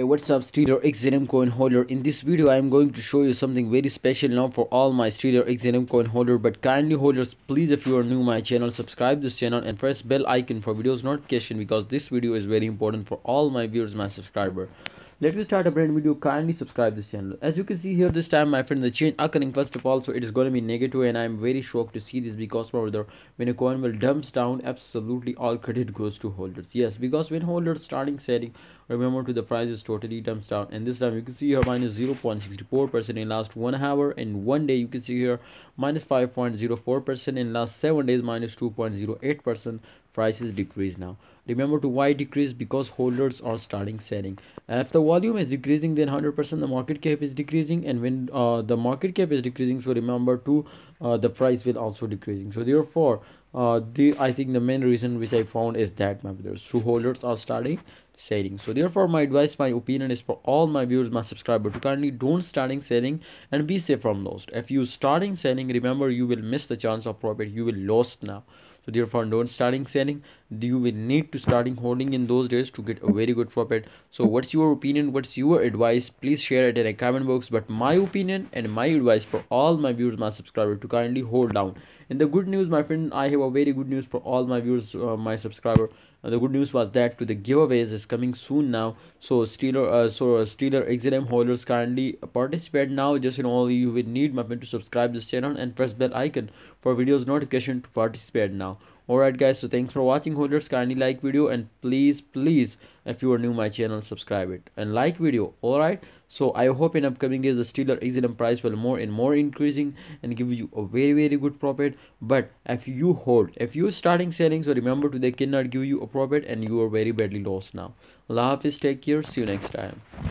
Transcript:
Hey what's up Stellar XLM coin holder? In this video I am going to show you something very special now for all my Stellar XLM coin holder. But kindly holders please if you are new my channel subscribe this channel and press bell icon for videos notification because this video is very important for all my viewers my subscriber let me start a brand video. Kindly subscribe this channel. As you can see here this time my friend the chain occurring first of all so it is going to be negative and i'm very shocked to see this because further when a coin will dumps down absolutely all credit goes to holders. Yes because when holders starting selling remember to the price is totally dumps down. And this time you can see here minus 0.64 percent in last one hour and one day. You can see here minus 5.04 percent in last seven days minus 2.08 percent prices decrease now. Remember to why decrease? Because holders are starting selling. If the volume is decreasing then 100 percent the market cap is decreasing. And when uh, the market cap is decreasing so remember to uh, the price will also decreasing. So therefore uh, the i think the main reason which i found is that my brothers holders are starting selling. So therefore my advice my opinion is for all my viewers my subscribers to kindly don't starting selling and be safe from lost. If you starting selling remember you will miss the chance of profit. You will lost now therefore don't starting selling. You will need to starting holding in those days to get a very good profit. So what's your opinion? What's your advice? Please share it in a comment box. But my opinion and my advice for all my viewers my subscribers to kindly hold down. And the good news my friend i have a very good news for all my viewers uh, my subscriber. Uh, the good news was that to the giveaways is coming soon now. So Stellar uh, so Stellar XLM holders kindly participate now. Just in all you will need my friend to subscribe this channel and press bell icon for videos notification to participate now alright guys so thanks for watching holders. Kindly like video and please please if you are new my channel subscribe it and like video. Alright so i hope in upcoming days the Stellar XLM price will more and more increasing and give you a very very good profit. But if you hold if you are starting selling so remember to they cannot give you a profit and you are very badly lost now. Allah hafiz take care. See you next time